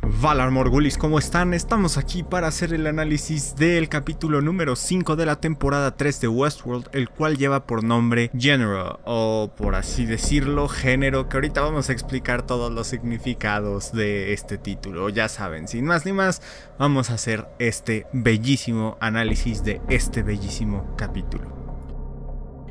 Valar Morgulis, ¿cómo están? Estamos aquí para hacer el análisis del capítulo número 5 de la temporada 3 de Westworld, el cual lleva por nombre General, o por así decirlo, género, que ahorita vamos a explicar todos los significados de este título. Ya saben, sin más ni más, vamos a hacer este bellísimo análisis de este bellísimo capítulo.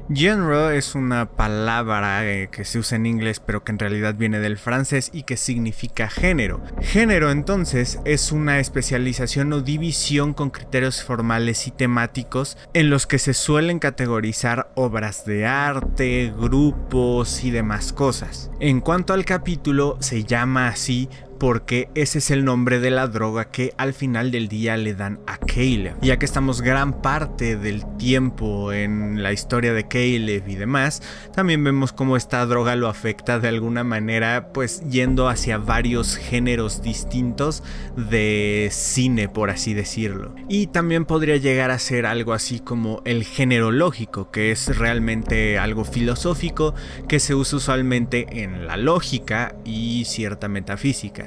Genre es una palabra eh, que se usa en inglés pero que en realidad viene del francés y que significa género. Género entonces es una especialización o división con criterios formales y temáticos en los que se suelen categorizar obras de arte, grupos y demás cosas. En cuanto al capítulo, se llama así porque ese es el nombre de la droga que al final del día le dan a Caleb. Ya que estamos gran parte del tiempo en la historia de Caleb y demás, también vemos cómo esta droga lo afecta de alguna manera, pues yendo hacia varios géneros distintos de cine, por así decirlo. Y también podría llegar a ser algo así como el género lógico, que es realmente algo filosófico que se usa usualmente en la lógica y cierta metafísica.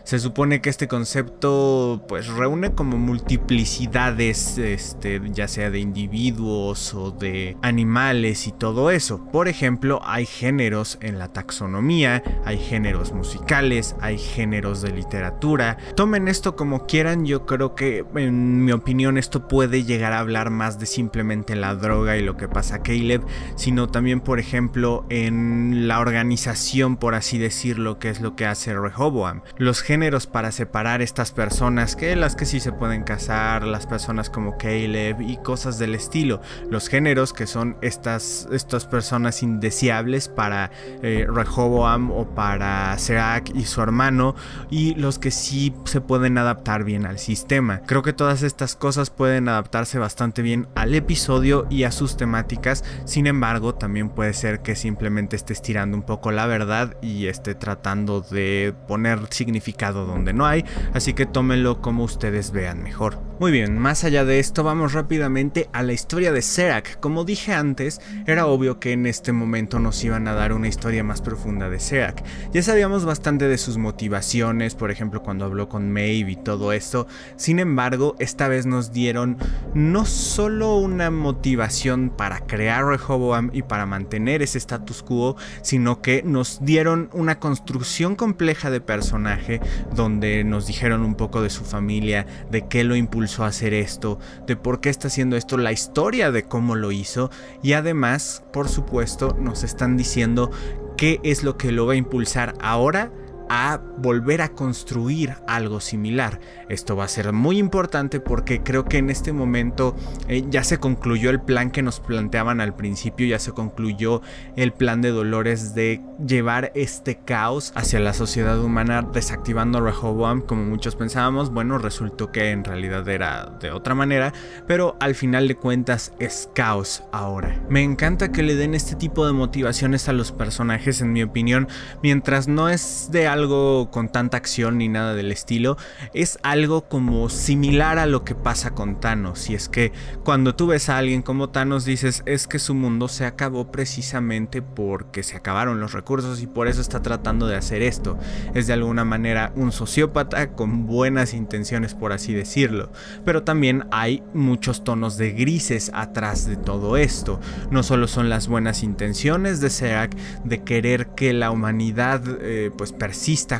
Se supone que este concepto pues reúne como multiplicidades, este, ya sea de individuos o de animales y todo eso. Por ejemplo, hay géneros en la taxonomía, hay géneros musicales, hay géneros de literatura. Tomen esto como quieran, yo creo que en mi opinión esto puede llegar a hablar más de simplemente la droga y lo que pasa a Caleb, sino también por ejemplo en la organización, por así decirlo, que es lo que hace Rehoboam los géneros para separar estas personas, que las que sí se pueden casar, las personas como Caleb y cosas del estilo. Los géneros que son estas, estas personas indeseables para eh, Rehoboam o para Serac y su hermano y los que sí se pueden adaptar bien al sistema. Creo que todas estas cosas pueden adaptarse bastante bien al episodio y a sus temáticas, sin embargo también puede ser que simplemente esté estirando un poco la verdad y esté tratando de poner significado donde no hay, así que tómenlo como ustedes vean mejor. Muy bien, más allá de esto vamos rápidamente a la historia de Serac. Como dije antes, era obvio que en este momento nos iban a dar una historia más profunda de Serac. Ya sabíamos bastante de sus motivaciones, por ejemplo cuando habló con Maeve y todo esto, sin embargo esta vez nos dieron no solo una motivación para crear Rehoboam y para mantener ese status quo, sino que nos dieron una construcción compleja de personajes donde nos dijeron un poco de su familia, de qué lo impulsó a hacer esto, de por qué está haciendo esto, la historia de cómo lo hizo. Y además, por supuesto, nos están diciendo qué es lo que lo va a impulsar ahora a volver a construir algo similar. Esto va a ser muy importante porque creo que en este momento eh, ya se concluyó el plan que nos planteaban al principio, ya se concluyó el plan de Dolores de llevar este caos hacia la sociedad humana desactivando Rehoboam como muchos pensábamos. Bueno, resultó que en realidad era de otra manera, pero al final de cuentas es caos ahora. Me encanta que le den este tipo de motivaciones a los personajes en mi opinión, mientras no es de algo algo con tanta acción ni nada del estilo. Es algo como similar a lo que pasa con Thanos. Y es que cuando tú ves a alguien como Thanos dices es que su mundo se acabó precisamente porque se acabaron los recursos y por eso está tratando de hacer esto. Es de alguna manera un sociópata con buenas intenciones por así decirlo. Pero también hay muchos tonos de grises atrás de todo esto. No solo son las buenas intenciones de Serac de querer que la humanidad eh, pues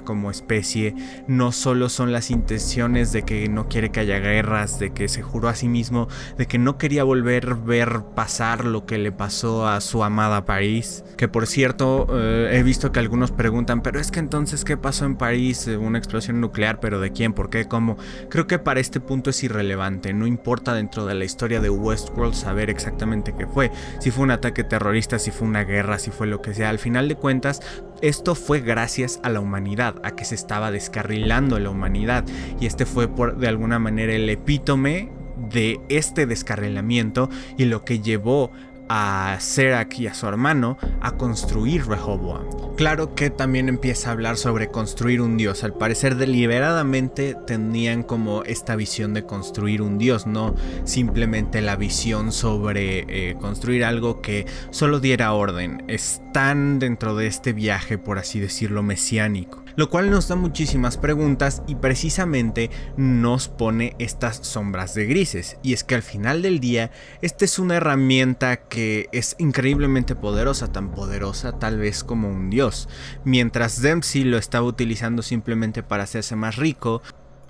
como especie, no solo son las intenciones de que no quiere que haya guerras, de que se juró a sí mismo, de que no quería volver a ver pasar lo que le pasó a su amada París, que por cierto eh, he visto que algunos preguntan, pero es que entonces ¿qué pasó en París? Eh, una explosión nuclear, pero ¿de quién? ¿Por qué? ¿Cómo? Creo que para este punto es irrelevante, no importa dentro de la historia de Westworld saber exactamente qué fue, si fue un ataque terrorista, si fue una guerra, si fue lo que sea, al final de cuentas esto fue gracias a la humanidad, a que se estaba descarrilando la humanidad. Y este fue por de alguna manera el epítome de este descarrilamiento y lo que llevó a Serac y a su hermano a construir Rehoboam. Claro que también empieza a hablar sobre construir un dios. Al parecer deliberadamente tenían como esta visión de construir un dios, no simplemente la visión sobre eh, construir algo que solo diera orden. Están dentro de este viaje, por así decirlo, mesiánico. Lo cual nos da muchísimas preguntas y precisamente nos pone estas sombras de grises. Y es que al final del día, esta es una herramienta que es increíblemente poderosa, tan poderosa tal vez como un dios. Mientras Dempsey lo estaba utilizando simplemente para hacerse más rico,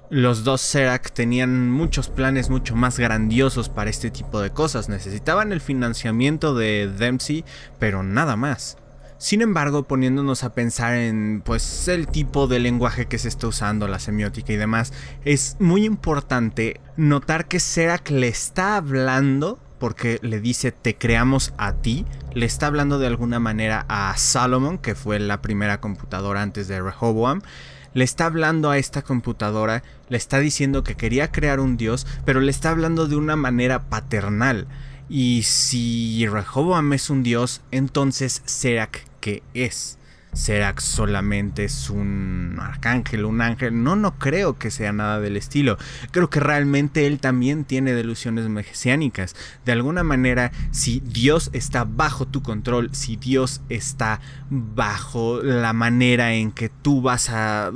los dos Serac tenían muchos planes mucho más grandiosos para este tipo de cosas. Necesitaban el financiamiento de Dempsey, pero nada más. Sin embargo, poniéndonos a pensar en pues el tipo de lenguaje que se está usando, la semiótica y demás, es muy importante notar que Serac le está hablando porque le dice te creamos a ti, le está hablando de alguna manera a Salomon, que fue la primera computadora antes de Rehoboam, le está hablando a esta computadora, le está diciendo que quería crear un dios, pero le está hablando de una manera paternal. Y si Rehoboam es un dios, entonces Serac, ¿qué es? Serac solamente es un arcángel, un ángel. No, no creo que sea nada del estilo. Creo que realmente él también tiene delusiones mesiánicas. De alguna manera, si Dios está bajo tu control, si Dios está bajo la manera en que tú vas a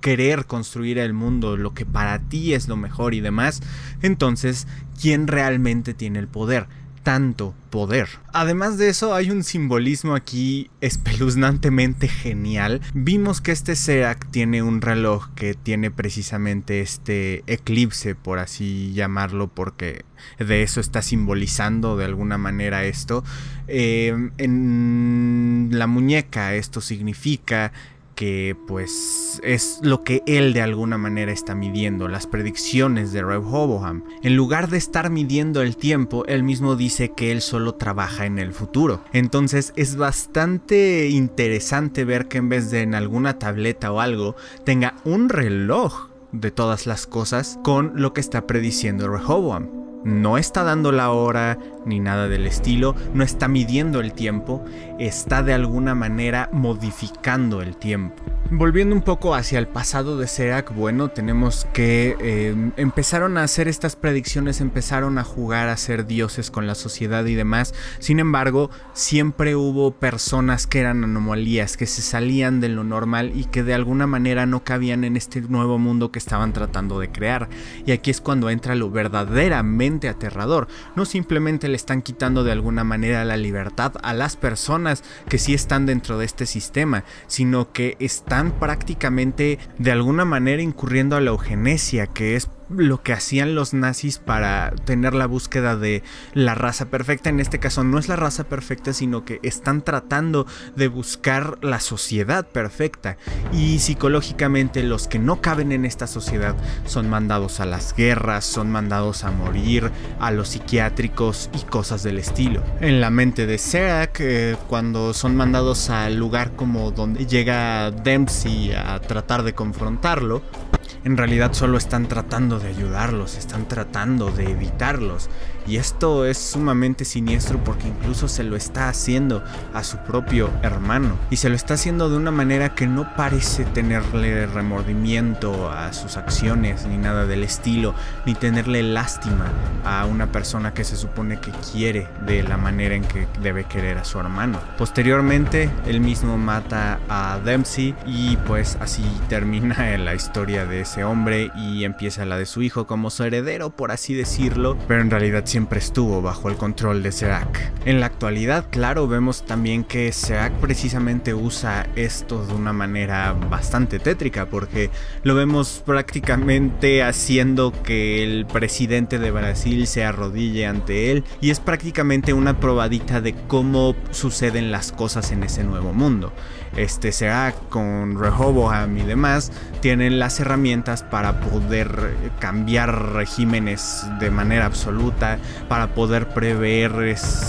querer construir el mundo, lo que para ti es lo mejor y demás, entonces, ¿quién realmente tiene el poder? Tanto poder. Además de eso, hay un simbolismo aquí espeluznantemente genial. Vimos que este Serac tiene un reloj que tiene precisamente este eclipse, por así llamarlo, porque de eso está simbolizando de alguna manera esto. Eh, en la muñeca esto significa que pues es lo que él de alguna manera está midiendo, las predicciones de Rehoboam. En lugar de estar midiendo el tiempo, él mismo dice que él solo trabaja en el futuro. Entonces es bastante interesante ver que en vez de en alguna tableta o algo, tenga un reloj de todas las cosas con lo que está prediciendo Rehoboam no está dando la hora ni nada del estilo, no está midiendo el tiempo, está de alguna manera modificando el tiempo. Volviendo un poco hacia el pasado de Serac, bueno, tenemos que eh, empezaron a hacer estas predicciones, empezaron a jugar a ser dioses con la sociedad y demás. Sin embargo, siempre hubo personas que eran anomalías, que se salían de lo normal y que de alguna manera no cabían en este nuevo mundo que estaban tratando de crear. Y aquí es cuando entra lo verdaderamente aterrador. No simplemente le están quitando de alguna manera la libertad a las personas que sí están dentro de este sistema, sino que están prácticamente de alguna manera incurriendo a la eugenesia, que es lo que hacían los nazis para tener la búsqueda de la raza perfecta. En este caso no es la raza perfecta, sino que están tratando de buscar la sociedad perfecta. Y psicológicamente los que no caben en esta sociedad son mandados a las guerras, son mandados a morir, a los psiquiátricos y cosas del estilo. En la mente de Serac, eh, cuando son mandados al lugar como donde llega Dempsey a tratar de confrontarlo, en realidad solo están tratando de ayudarlos, están tratando de evitarlos. Y esto es sumamente siniestro porque incluso se lo está haciendo a su propio hermano. Y se lo está haciendo de una manera que no parece tenerle remordimiento a sus acciones ni nada del estilo, ni tenerle lástima a una persona que se supone que quiere de la manera en que debe querer a su hermano. Posteriormente, él mismo mata a Dempsey y pues así termina la historia de ese hombre y empieza la de su hijo como su heredero, por así decirlo, pero en realidad estuvo bajo el control de Serac. En la actualidad, claro, vemos también que Serac precisamente usa esto de una manera bastante tétrica, porque lo vemos prácticamente haciendo que el presidente de Brasil se arrodille ante él, y es prácticamente una probadita de cómo suceden las cosas en ese nuevo mundo. Este Serac con Rehoboam y demás tienen las herramientas para poder cambiar regímenes de manera absoluta, para poder prever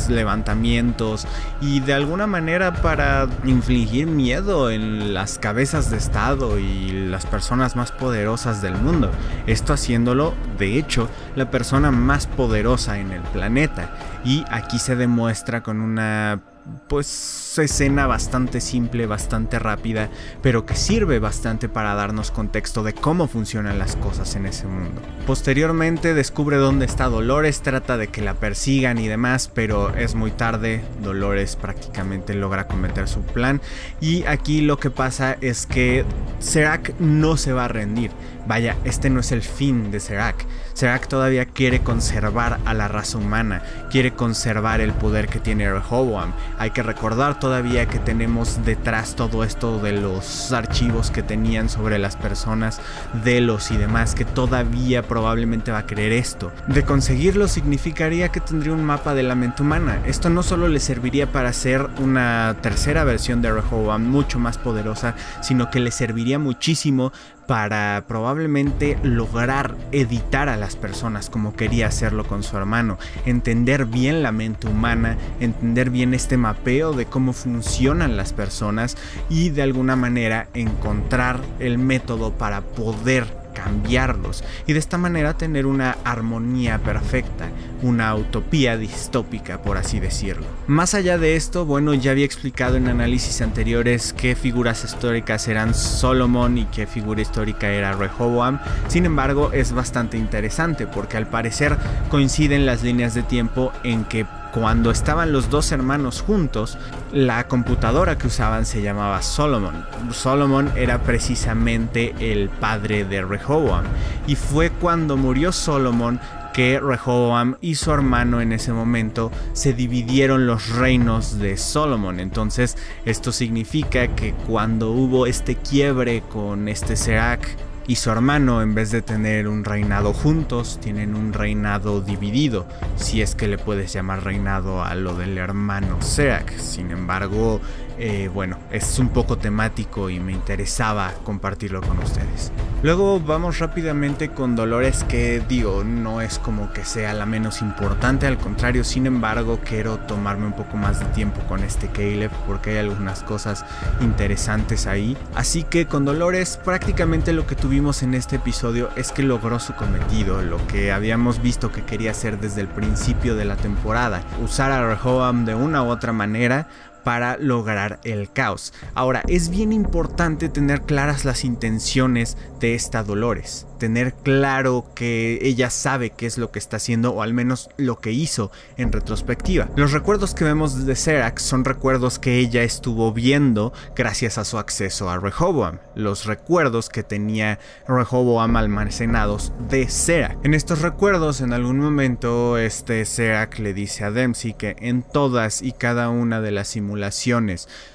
levantamientos y de alguna manera para infligir miedo en las cabezas de Estado y las personas más poderosas del mundo. Esto haciéndolo, de hecho, la persona más poderosa en el planeta. Y aquí se demuestra con una pues escena bastante simple, bastante rápida, pero que sirve bastante para darnos contexto de cómo funcionan las cosas en ese mundo. Posteriormente descubre dónde está Dolores, trata de que la persigan y demás, pero es muy tarde, Dolores prácticamente logra cometer su plan y aquí lo que pasa es que Serac no se va a rendir. Vaya, este no es el fin de Serac. Serac todavía quiere conservar a la raza humana, quiere conservar el poder que tiene Rehoboam. Hay que recordar todavía que tenemos detrás todo esto de los archivos que tenían sobre las personas, Delos y demás, que todavía probablemente va a creer esto. De conseguirlo significaría que tendría un mapa de la mente humana. Esto no solo le serviría para hacer una tercera versión de Rehoboam mucho más poderosa, sino que le serviría muchísimo para probablemente lograr editar a las personas como quería hacerlo con su hermano, entender bien la mente humana, entender bien este mapeo de cómo funcionan las personas y de alguna manera encontrar el método para poder cambiarlos y de esta manera tener una armonía perfecta, una utopía distópica por así decirlo. Más allá de esto, bueno, ya había explicado en análisis anteriores qué figuras históricas eran Solomon y qué figura histórica era Rehoboam, sin embargo es bastante interesante porque al parecer coinciden las líneas de tiempo en que cuando estaban los dos hermanos juntos, la computadora que usaban se llamaba Solomon. Solomon era precisamente el padre de Rehoboam. Y fue cuando murió Solomon que Rehoboam y su hermano en ese momento se dividieron los reinos de Solomon. Entonces esto significa que cuando hubo este quiebre con este Serac y su hermano, en vez de tener un reinado juntos, tienen un reinado dividido, si es que le puedes llamar reinado a lo del hermano Serac. Sin embargo, eh, bueno, es un poco temático y me interesaba compartirlo con ustedes. Luego vamos rápidamente con Dolores que digo, no es como que sea la menos importante, al contrario, sin embargo quiero tomarme un poco más de tiempo con este Caleb porque hay algunas cosas interesantes ahí. Así que con Dolores prácticamente lo que tuvimos en este episodio es que logró su cometido, lo que habíamos visto que quería hacer desde el principio de la temporada, usar a Rehoboam de una u otra manera para lograr el caos. Ahora, es bien importante tener claras las intenciones de esta Dolores tener claro que ella sabe qué es lo que está haciendo o al menos lo que hizo en retrospectiva. Los recuerdos que vemos de Serac son recuerdos que ella estuvo viendo gracias a su acceso a Rehoboam, los recuerdos que tenía Rehoboam almacenados de Serac. En estos recuerdos en algún momento este Serac le dice a Dempsey que en todas y cada una de las simulaciones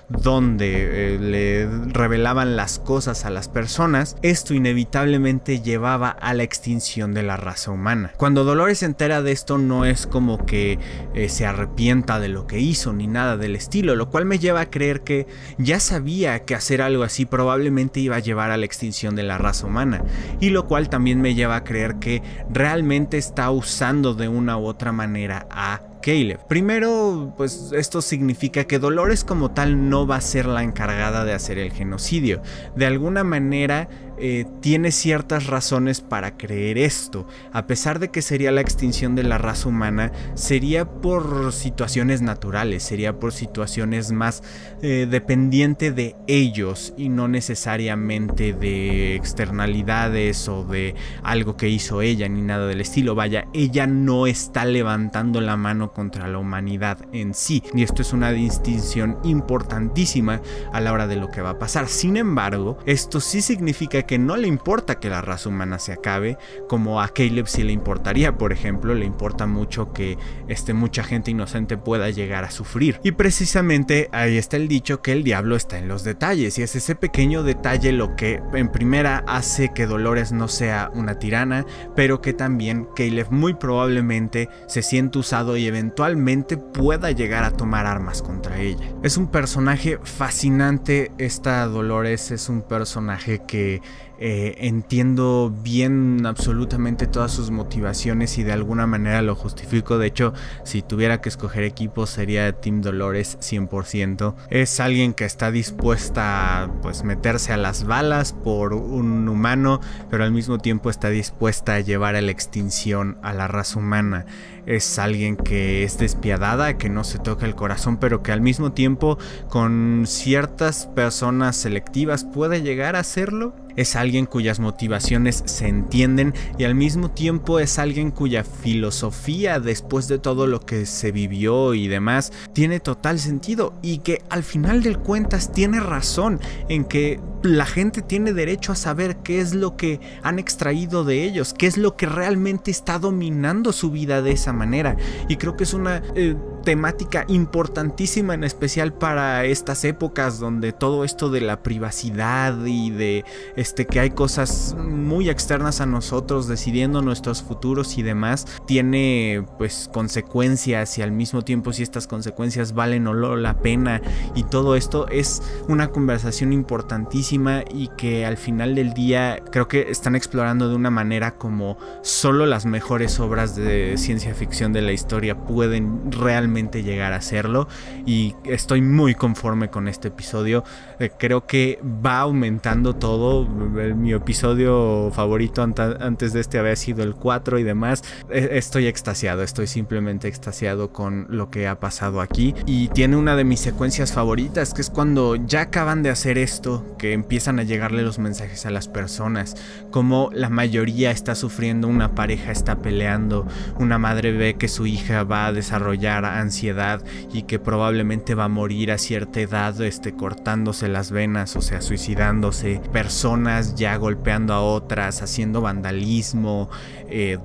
donde eh, le revelaban las cosas a las personas, esto inevitablemente llevaba a la extinción de la raza humana. Cuando Dolores se entera de esto no es como que eh, se arrepienta de lo que hizo ni nada del estilo, lo cual me lleva a creer que ya sabía que hacer algo así probablemente iba a llevar a la extinción de la raza humana, y lo cual también me lleva a creer que realmente está usando de una u otra manera a Caleb. Primero, pues esto significa que Dolores como tal no va a ser la encargada de hacer el genocidio. De alguna manera, eh, tiene ciertas razones para creer esto. A pesar de que sería la extinción de la raza humana, sería por situaciones naturales, sería por situaciones más eh, dependiente de ellos y no necesariamente de externalidades o de algo que hizo ella ni nada del estilo. Vaya, ella no está levantando la mano contra la humanidad en sí. Y esto es una distinción importantísima a la hora de lo que va a pasar. Sin embargo, esto sí significa que no le importa que la raza humana se acabe, como a Caleb sí le importaría, por ejemplo, le importa mucho que este, mucha gente inocente pueda llegar a sufrir. Y precisamente ahí está el dicho que el diablo está en los detalles, y es ese pequeño detalle lo que en primera hace que Dolores no sea una tirana, pero que también Caleb muy probablemente se siente usado y eventualmente pueda llegar a tomar armas contra ella. Es un personaje fascinante, esta Dolores es un personaje que eh, entiendo bien absolutamente todas sus motivaciones y de alguna manera lo justifico. De hecho, si tuviera que escoger equipo sería Team Dolores 100%. Es alguien que está dispuesta a pues, meterse a las balas por un humano, pero al mismo tiempo está dispuesta a llevar a la extinción a la raza humana es alguien que es despiadada, que no se toca el corazón, pero que al mismo tiempo con ciertas personas selectivas puede llegar a hacerlo. Es alguien cuyas motivaciones se entienden y al mismo tiempo es alguien cuya filosofía después de todo lo que se vivió y demás tiene total sentido y que al final del cuentas tiene razón en que la gente tiene derecho a saber qué es lo que han extraído de ellos, qué es lo que realmente está dominando su vida de esa manera. Y creo que es una eh, temática importantísima en especial para estas épocas donde todo esto de la privacidad y de este que hay cosas muy externas a nosotros decidiendo nuestros futuros y demás tiene pues consecuencias y al mismo tiempo si estas consecuencias valen o no la pena y todo esto es una conversación importantísima y que al final del día creo que están explorando de una manera como solo las mejores obras de ciencia ficción de la historia pueden realmente llegar a hacerlo y estoy muy conforme con este episodio. Eh, creo que va aumentando todo. Mi episodio favorito antes de este había sido el 4 y demás. E, estoy extasiado, estoy simplemente extasiado con lo que ha pasado aquí y tiene una de mis secuencias favoritas que es cuando ya acaban de hacer esto, que empiezan a llegarle los mensajes a las personas, como la mayoría está sufriendo, una pareja está peleando, una madre ve que su hija va a desarrollar ansiedad y que probablemente va a morir a cierta edad este, cortándose las venas, o sea, suicidándose, personas ya golpeando a otras, haciendo vandalismo, eh,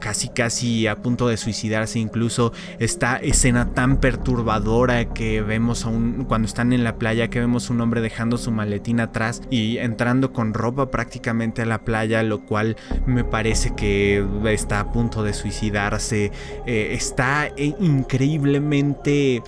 casi casi a punto de suicidarse incluso, esta escena tan perturbadora que vemos a un, cuando están en la playa, que vemos un hombre dejando su maletín y entrando con ropa prácticamente a la playa, lo cual me parece que está a punto de suicidarse, eh, está increíble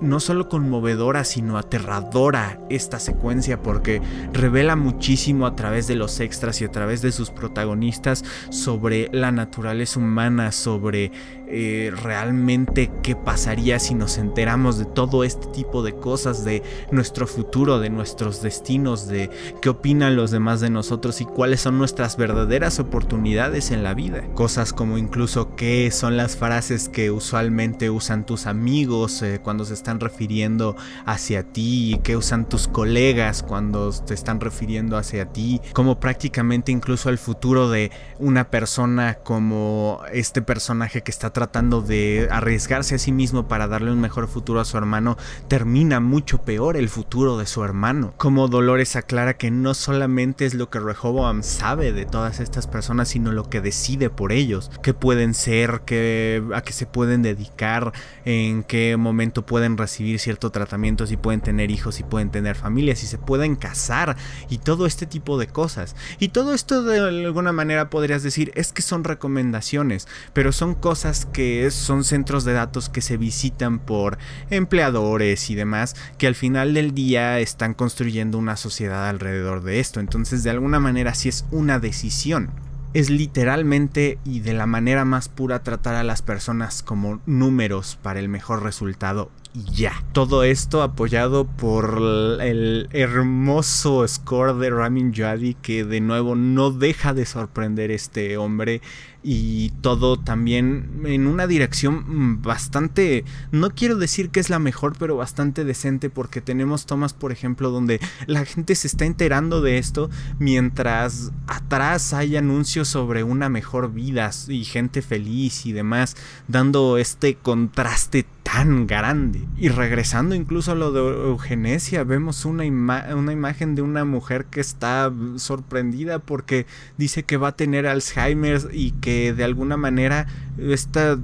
no solo conmovedora, sino aterradora esta secuencia porque revela muchísimo a través de los extras y a través de sus protagonistas sobre la naturaleza humana, sobre eh, realmente qué pasaría si nos enteramos de todo este tipo de cosas, de nuestro futuro, de nuestros destinos, de qué opinan los demás de nosotros y cuáles son nuestras verdaderas oportunidades en la vida. Cosas como incluso qué son las frases que usualmente usan tus amigos eh, cuando se están refiriendo hacia ti y qué usan tus colegas cuando te están refiriendo hacia ti, como prácticamente incluso el futuro de una persona como este personaje que está tratando de arriesgarse a sí mismo para darle un mejor futuro a su hermano, termina mucho peor el futuro de su hermano. Como Dolores aclara que no solamente es lo que Rehoboam sabe de todas estas personas, sino lo que decide por ellos, qué pueden ser, qué, a qué se pueden dedicar, en qué momento pueden recibir cierto tratamiento, si pueden tener hijos, si pueden tener familias, si se pueden casar y todo este tipo de cosas. Y todo esto de alguna manera podrías decir es que son recomendaciones, pero son cosas que son centros de datos que se visitan por empleadores y demás, que al final del día están construyendo una sociedad alrededor de esto. Entonces, de alguna manera, sí es una decisión. Es literalmente y de la manera más pura tratar a las personas como números para el mejor resultado y ya. Todo esto apoyado por el hermoso score de Ramin Djawadi que de nuevo no deja de sorprender este hombre y todo también en una dirección bastante, no quiero decir que es la mejor, pero bastante decente porque tenemos tomas, por ejemplo, donde la gente se está enterando de esto mientras atrás hay anuncios sobre una mejor vida y gente feliz y demás, dando este contraste tan grande. Y regresando incluso a lo de eugenesia, vemos una, una imagen de una mujer que está sorprendida porque dice que va a tener Alzheimer y que de alguna manera este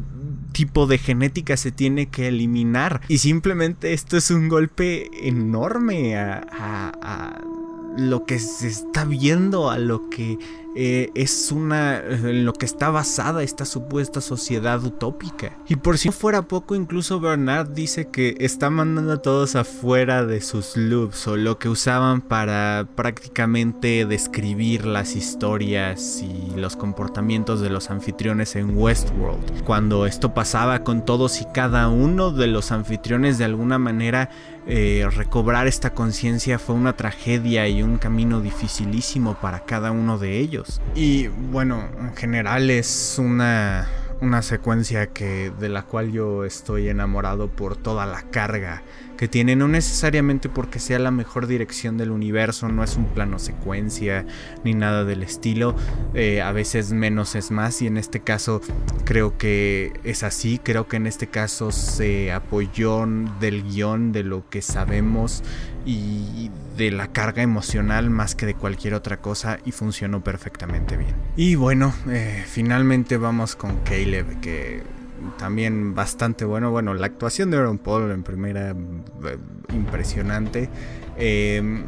tipo de genética se tiene que eliminar. Y simplemente esto es un golpe enorme a lo que se está viendo, a lo que eh, es una en lo que está basada esta supuesta sociedad utópica. Y por si no fuera poco, incluso Bernard dice que está mandando a todos afuera de sus loops o lo que usaban para prácticamente describir las historias y los comportamientos de los anfitriones en Westworld. Cuando esto pasaba con todos y cada uno de los anfitriones de alguna manera eh, recobrar esta conciencia fue una tragedia y un camino dificilísimo para cada uno de ellos. Y bueno, en general es una, una secuencia que, de la cual yo estoy enamorado por toda la carga que tiene, no necesariamente porque sea la mejor dirección del universo, no es un plano secuencia ni nada del estilo, eh, a veces menos es más y en este caso creo que es así, creo que en este caso se apoyó del guion, de lo que sabemos y de la carga emocional más que de cualquier otra cosa y funcionó perfectamente bien. Y bueno, eh, finalmente vamos con Caleb que también bastante bueno. Bueno, la actuación de Aaron Paul en primera eh, impresionante. Eh,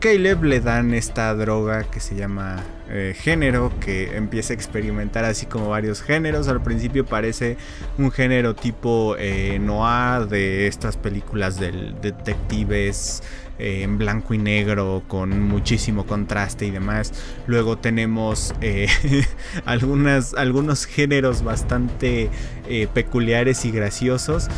Caleb le dan esta droga que se llama eh, género, que empieza a experimentar así como varios géneros. Al principio parece un género tipo noir de estas películas de detectives eh, en blanco y negro con muchísimo contraste y demás. Luego tenemos eh, algunos géneros bastante eh, peculiares y graciosos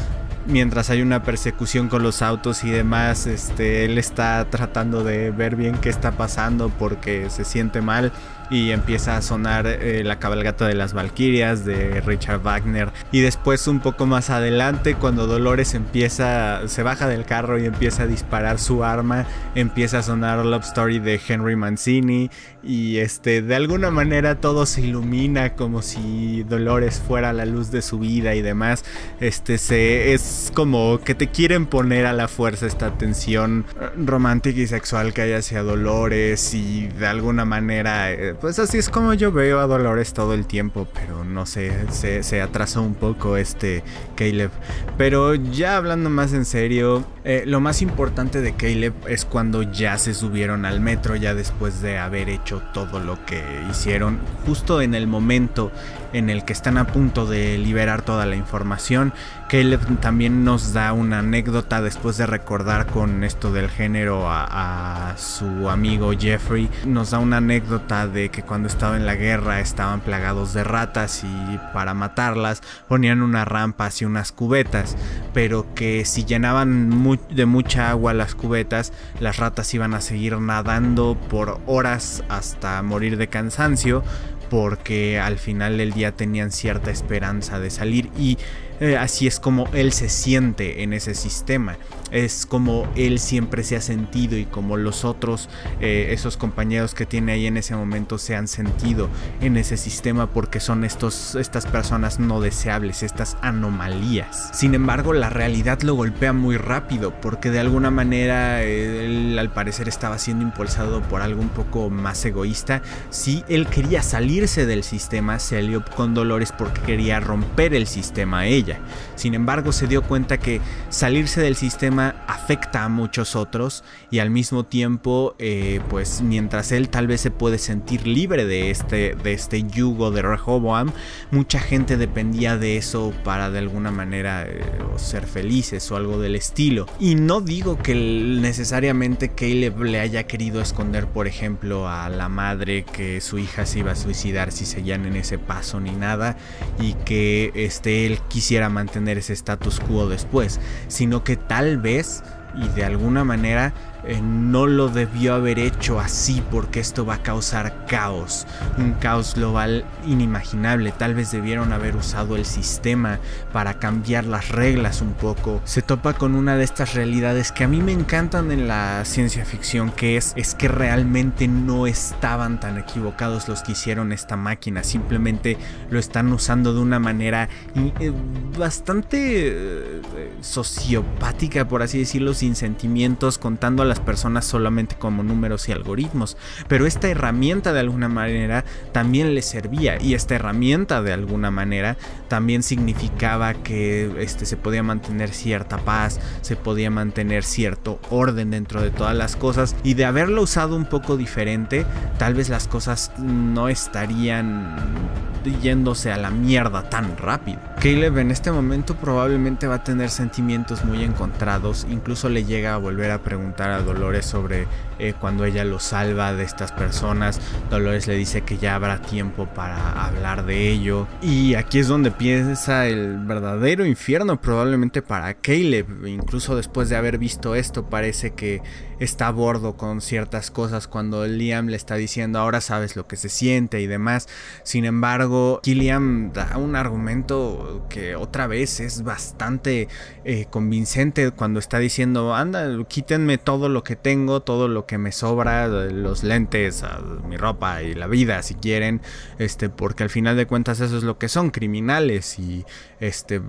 mientras hay una persecución con los autos y demás, este, él está tratando de ver bien qué está pasando porque se siente mal y empieza a sonar eh, la cabalgata de las Valquirias de Richard Wagner. Y después un poco más adelante cuando Dolores empieza se baja del carro y empieza a disparar su arma empieza a sonar Love Story de Henry Mancini. Y este de alguna manera todo se ilumina como si Dolores fuera la luz de su vida y demás. Este se es como que te quieren poner a la fuerza esta tensión romántica y sexual que hay hacia Dolores y de alguna manera eh, pues así es como yo veo a Dolores todo el tiempo, pero no sé, se, atrasó un poco este Caleb. Pero ya hablando más en serio, eh, lo más importante de Caleb es cuando ya se subieron al metro, ya después de haber hecho todo lo que hicieron, justo en el momento en el que están a punto de liberar toda la información. Caleb también nos da una anécdota después de recordar con esto del género a, su amigo Jeffrey. Nos da una anécdota de que cuando estaba en la guerra estaban plagados de ratas y para matarlas ponían unas rampas y unas cubetas, pero que si llenaban de mucha agua las cubetas, las ratas iban a seguir nadando por horas hasta morir de cansancio porque al final del día tenían cierta esperanza de salir y eh, así es como él se siente en ese sistema es como él siempre se ha sentido y como los otros, eh, esos compañeros que tiene ahí en ese momento se han sentido en ese sistema porque son estos, estas personas no deseables, estas anomalías. Sin embargo, la realidad lo golpea muy rápido porque de alguna manera él al parecer estaba siendo impulsado por algo un poco más egoísta. Si él quería salirse del sistema, se alió con Dolores porque quería romper el sistema a ella. Sin embargo, se dio cuenta que salirse del sistema afecta a muchos otros y al mismo tiempo, eh, pues mientras él tal vez se puede sentir libre de este, de este yugo de Rehoboam, mucha gente dependía de eso para de alguna manera eh, ser felices o algo del estilo. Y no digo que necesariamente Caleb le haya querido esconder, por ejemplo, a la madre que su hija se iba a suicidar si seguían en ese paso ni nada y que este, él quisiera mantener ese status quo después, sino que tal vez y de alguna manera eh, no lo debió haber hecho así porque esto va a causar caos, un caos global inimaginable. Tal vez debieron haber usado el sistema para cambiar las reglas un poco. Se topa con una de estas realidades que a mí me encantan en la ciencia ficción, que es, es que realmente no estaban tan equivocados los que hicieron esta máquina, simplemente lo están usando de una manera eh, bastante eh, sociopática, por así decirlo, sin sentimientos, contando las personas solamente como números y algoritmos, pero esta herramienta de alguna manera también le servía y esta herramienta de alguna manera también significaba que este, se podía mantener cierta paz, se podía mantener cierto orden dentro de todas las cosas y de haberlo usado un poco diferente, tal vez las cosas no estarían yéndose a la mierda tan rápido. Caleb en este momento probablemente va a tener sentimientos muy encontrados, incluso le llega a volver a preguntar a Dolores sobre eh, cuando ella lo salva de estas personas. Dolores le dice que ya habrá tiempo para hablar de ello. Y aquí es donde piensa el verdadero infierno probablemente para Caleb. Incluso después de haber visto esto parece que está a bordo con ciertas cosas cuando Liam le está diciendo ahora sabes lo que se siente y demás. Sin embargo, Killiam da un argumento que otra vez es bastante eh, convincente cuando está diciendo anda, quítenme todo lo que tengo, todo lo que me sobra, los lentes, mi ropa y la vida si quieren, este, porque al final de cuentas eso es lo que son, criminales y este,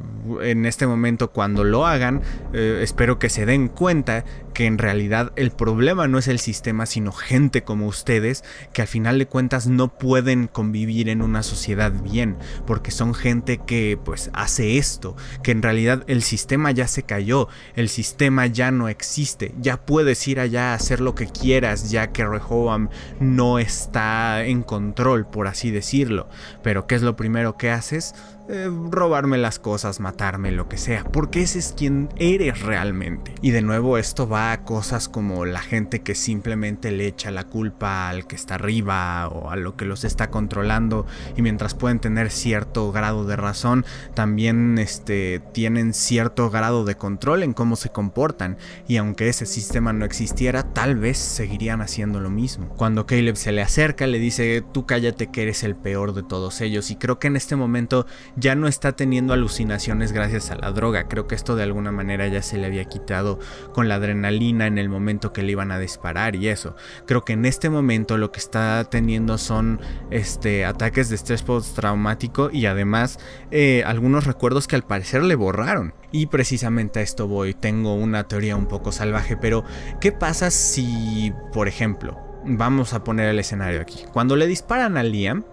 en este momento cuando lo hagan, eh, espero que se den cuenta que en realidad el problema no es el sistema, sino gente como ustedes, que al final de cuentas no pueden convivir en una sociedad bien, porque son gente que pues hace esto, que en realidad el sistema ya se cayó, el sistema ya no existe, ya puedes ir allá a hacer lo que quieras, ya que Rehoboam no está en control, por así decirlo. Pero ¿qué es lo primero que haces? Eh, robarme las cosas, matarme, lo que sea, porque ese es quien eres realmente. Y de nuevo esto va a cosas como la gente que simplemente le echa la culpa al que está arriba o a lo que los está controlando y mientras pueden tener cierto grado de razón, también este, tienen cierto grado de control en cómo se comportan y aunque ese sistema no existiera, tal vez seguirían haciendo lo mismo. Cuando Caleb se le acerca, le dice, tú cállate que eres el peor de todos ellos y creo que en este momento ya no está teniendo alucinaciones gracias a la droga. Creo que esto de alguna manera ya se le había quitado con la adrenalina en el momento que le iban a disparar y eso. Creo que en este momento lo que está teniendo son este, ataques de estrés postraumático y además eh, algunos recuerdos que al parecer le borraron. Y precisamente a esto voy. Tengo una teoría un poco salvaje, pero ¿qué pasa si, por ejemplo, vamos a poner el escenario aquí? Cuando le disparan a Liam,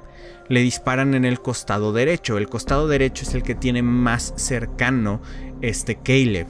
le disparan en el costado derecho. El costado derecho es el que tiene más cercano este Caleb.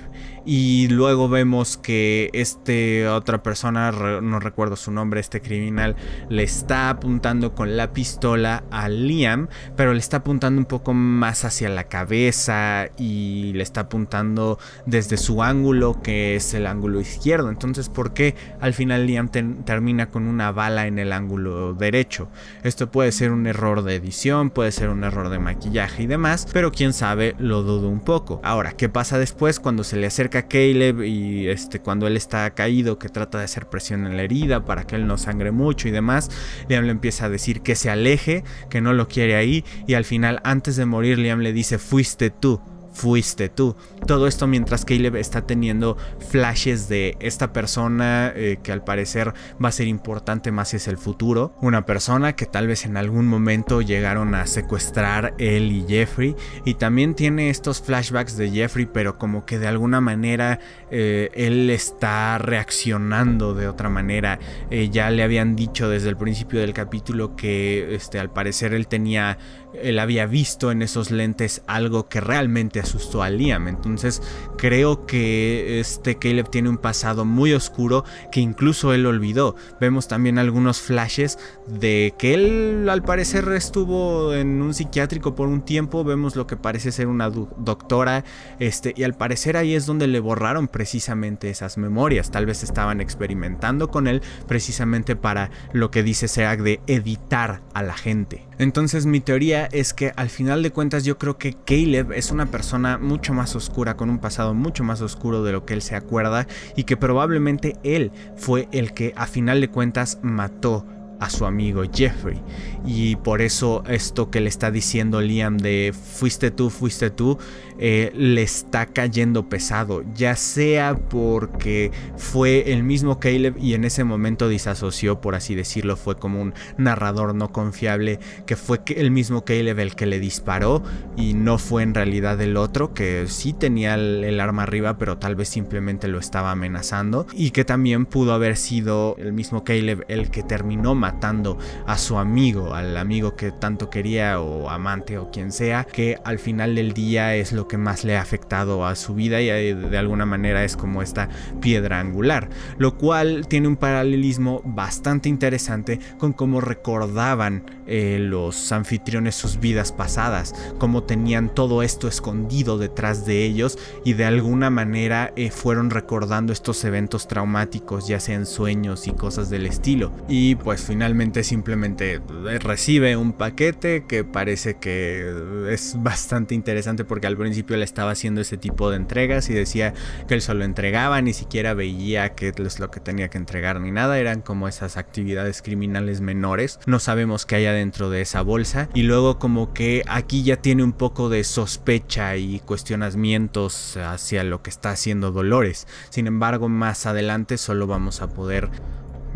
Y luego vemos que este otra persona, no recuerdo su nombre, este criminal, le está apuntando con la pistola a Liam, pero le está apuntando un poco más hacia la cabeza y le está apuntando desde su ángulo, que es el ángulo izquierdo. Entonces, ¿por qué al final Liam termina con una bala en el ángulo derecho? Esto puede ser un error de edición, puede ser un error de maquillaje y demás, pero quién sabe, lo dudo un poco. Ahora, ¿qué pasa después cuando se le acerca Caleb y este, cuando él está caído, que trata de hacer presión en la herida para que él no sangre mucho y demás, Liam le empieza a decir que se aleje, que no lo quiere ahí y al final antes de morir Liam le dice fuiste tú fuiste tú. Todo esto mientras Caleb está teniendo flashes de esta persona eh, que al parecer va a ser importante más es el futuro. Una persona que tal vez en algún momento llegaron a secuestrar él y Jeffrey. Y también tiene estos flashbacks de Jeffrey, pero como que de alguna manera eh, él está reaccionando de otra manera. Eh, ya le habían dicho desde el principio del capítulo que este, al parecer él tenía él había visto en esos lentes algo que realmente asustó a Liam. Entonces creo que este Caleb tiene un pasado muy oscuro que incluso él olvidó. Vemos también algunos flashes de que él al parecer estuvo en un psiquiátrico por un tiempo. Vemos lo que parece ser una doctora. Este, y al parecer ahí es donde le borraron precisamente esas memorias. Tal vez estaban experimentando con él precisamente para lo que dice Serac de editar a la gente. Entonces mi teoría es que al final de cuentas yo creo que Caleb es una persona mucho más oscura, con un pasado mucho más oscuro de lo que él se acuerda y que probablemente él fue el que a final de cuentas mató a su amigo Jeffrey. Y por eso esto que le está diciendo Liam de fuiste tú, fuiste tú, eh, le está cayendo pesado. Ya sea porque fue el mismo Caleb y en ese momento disasoció, por así decirlo, fue como un narrador no confiable, que fue el mismo Caleb el que le disparó y no fue en realidad el otro, que sí tenía el, el arma arriba, pero tal vez simplemente lo estaba amenazando. Y que también pudo haber sido el mismo Caleb el que terminó matando a su amigo, al amigo que tanto quería o amante o quien sea, que al final del día es lo que más le ha afectado a su vida y eh, de alguna manera es como esta piedra angular, lo cual tiene un paralelismo bastante interesante con cómo recordaban eh, los anfitriones sus vidas pasadas, cómo tenían todo esto escondido detrás de ellos y de alguna manera eh, fueron recordando estos eventos traumáticos, ya sean sueños y cosas del estilo. Y pues finalmente simplemente recibe un paquete que parece que es bastante interesante porque al principio le estaba haciendo ese tipo de entregas y decía que él solo entregaba, ni siquiera veía qué es lo que tenía que entregar ni nada, eran como esas actividades criminales menores. No sabemos qué haya dentro de esa bolsa y luego como que aquí ya tiene un poco de sospecha y cuestionamientos hacia lo que está haciendo Dolores. Sin embargo, más adelante solo vamos a poder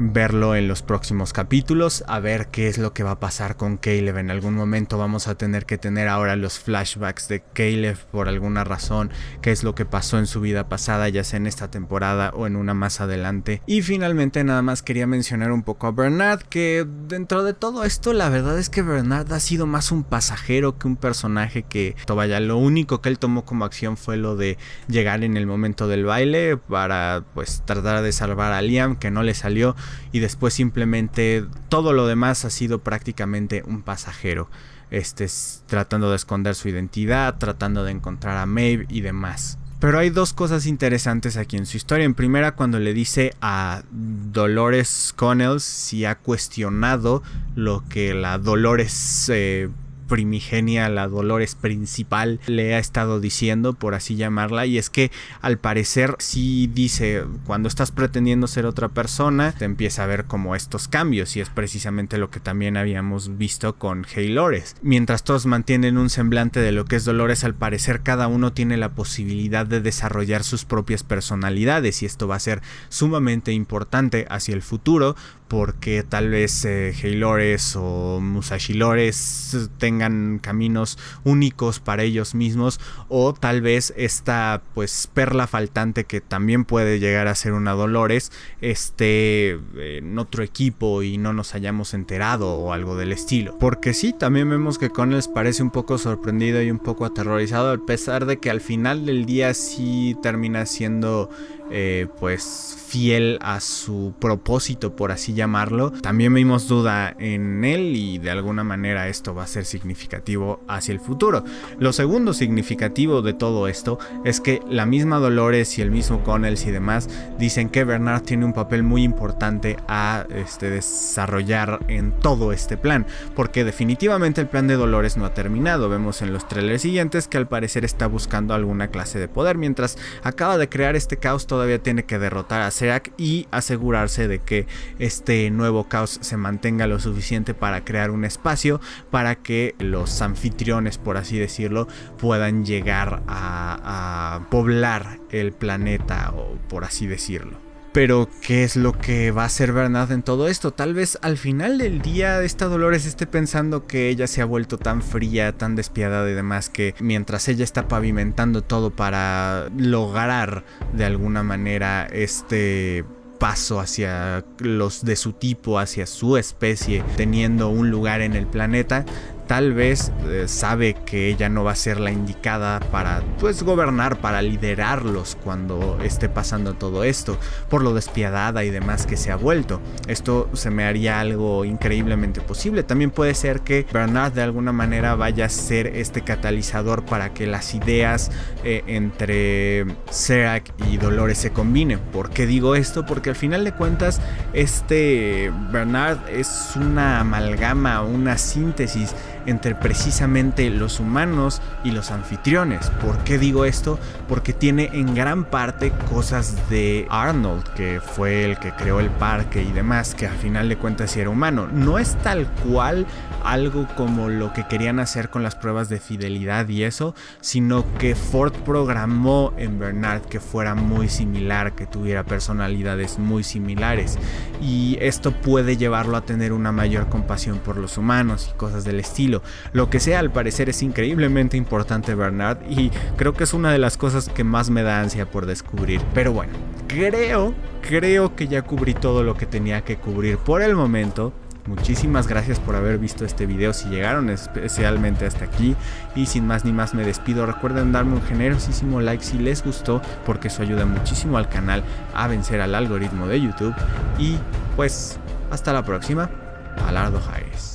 verlo en los próximos capítulos, a ver qué es lo que va a pasar con Caleb. En algún momento vamos a tener que tener ahora los flashbacks de Caleb por alguna razón, qué es lo que pasó en su vida pasada, ya sea en esta temporada o en una más adelante. Y finalmente nada más quería mencionar un poco a Bernard, que dentro de todo esto la verdad es que Bernard ha sido más un pasajero que un personaje que, vaya, lo único que él tomó como acción fue lo de llegar en el momento del baile para pues tratar de salvar a Liam, que no le salió y después simplemente todo lo demás ha sido prácticamente un pasajero. Este, tratando de esconder su identidad, tratando de encontrar a Maeve y demás. Pero hay dos cosas interesantes aquí en su historia. En primera, cuando le dice a Dolores Connell si ha cuestionado lo que la Dolores eh, primigenia, la Dolores principal, le ha estado diciendo, por así llamarla, y es que al parecer sí dice, cuando estás pretendiendo ser otra persona, te empieza a ver como estos cambios, y es precisamente lo que también habíamos visto con Haylores. Mientras todos mantienen un semblante de lo que es Dolores, al parecer cada uno tiene la posibilidad de desarrollar sus propias personalidades, y esto va a ser sumamente importante hacia el futuro, porque tal vez eh, Haylores o Musashilores tengan caminos únicos para ellos mismos o tal vez esta pues perla faltante que también puede llegar a ser una Dolores esté en otro equipo y no nos hayamos enterado o algo del estilo. Porque sí, también vemos que Connells parece un poco sorprendido y un poco aterrorizado a pesar de que al final del día sí termina siendo eh, pues fiel a su propósito, por así llamarlo. También vimos duda en él y de alguna manera esto va a ser significativo hacia el futuro. Lo segundo significativo de todo esto es que la misma Dolores y el mismo Connells y demás dicen que Bernard tiene un papel muy importante a este, desarrollar en todo este plan, porque definitivamente el plan de Dolores no ha terminado. Vemos en los trailers siguientes que al parecer está buscando alguna clase de poder, mientras acaba de crear este caos todavía tiene que derrotar a Y asegurarse de que este nuevo caos se mantenga lo suficiente para crear un espacio para que los anfitriones, por así decirlo, puedan llegar a poblar el planeta, o por así decirlo. Pero, ¿qué es lo que va a hacer Bernard en todo esto? Tal vez al final del día esta Dolores esté pensando que ella se ha vuelto tan fría, tan despiadada y demás que mientras ella está pavimentando todo para lograr de alguna manera este paso hacia los de su tipo, hacia su especie, teniendo un lugar en el planeta, tal vez eh, sabe que ella no va a ser la indicada para pues gobernar, para liderarlos cuando esté pasando todo esto, por lo despiadada y demás que se ha vuelto. Esto se me haría algo increíblemente posible. También puede ser que Bernard de alguna manera vaya a ser este catalizador para que las ideas eh, entre Serac y Dolores se combinen. ¿Por qué digo esto? Porque al final de cuentas este Bernard es una amalgama, una síntesis entre precisamente los humanos y los anfitriones. ¿Por qué digo esto? Porque tiene en gran parte cosas de Arnold, que fue el que creó el parque y demás, que al final de cuentas sí era humano. No es tal cual algo como lo que querían hacer con las pruebas de fidelidad y eso, sino que Ford programó en Bernard que fuera muy similar, que tuviera personalidades muy similares. Y esto puede llevarlo a tener una mayor compasión por los humanos y cosas del estilo. Lo que sea, al parecer es increíblemente importante Bernard y creo que es una de las cosas que más me da ansia por descubrir. Pero bueno, creo, creo que ya cubrí todo lo que tenía que cubrir por el momento. Muchísimas gracias por haber visto este video si llegaron especialmente hasta aquí y sin más ni más me despido. Recuerden darme un generosísimo like si les gustó porque eso ayuda muchísimo al canal a vencer al algoritmo de YouTube y pues hasta la próxima. Alardo Jaez.